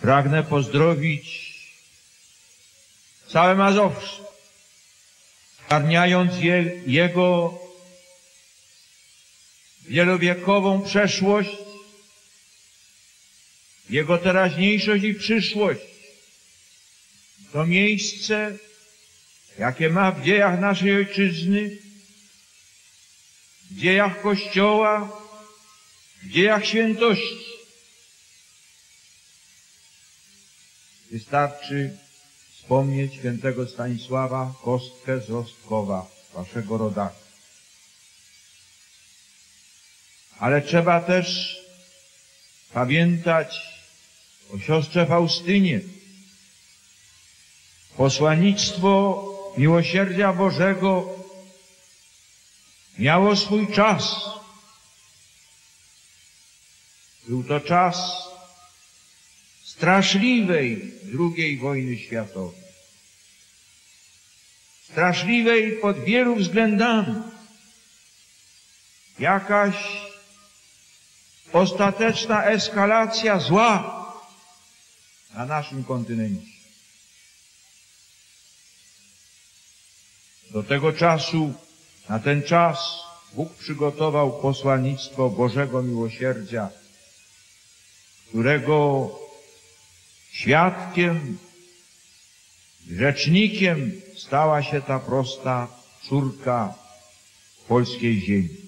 pragnę pozdrowić całe Mazowsze, zgarniając je, jego wielowiekową przeszłość, jego teraźniejszość i przyszłość. To miejsce, jakie ma w dziejach naszej ojczyzny, w dziejach Kościoła, w dziejach świętości. Wystarczy wspomnieć świętego Stanisława Kostkę z Rostkowa, waszego rodaka. Ale trzeba też pamiętać o siostrze Faustynie. Posłannictwo miłosierdzia Bożego miało swój czas. Był to czas straszliwej II wojny światowej. Straszliwej pod wielu względami. Jakaś ostateczna eskalacja zła na naszym kontynencie. Do tego czasu, na ten czas Bóg przygotował posłannictwo Bożego Miłosierdzia, którego świadkiem, rzecznikiem stała się ta prosta córka polskiej ziemi.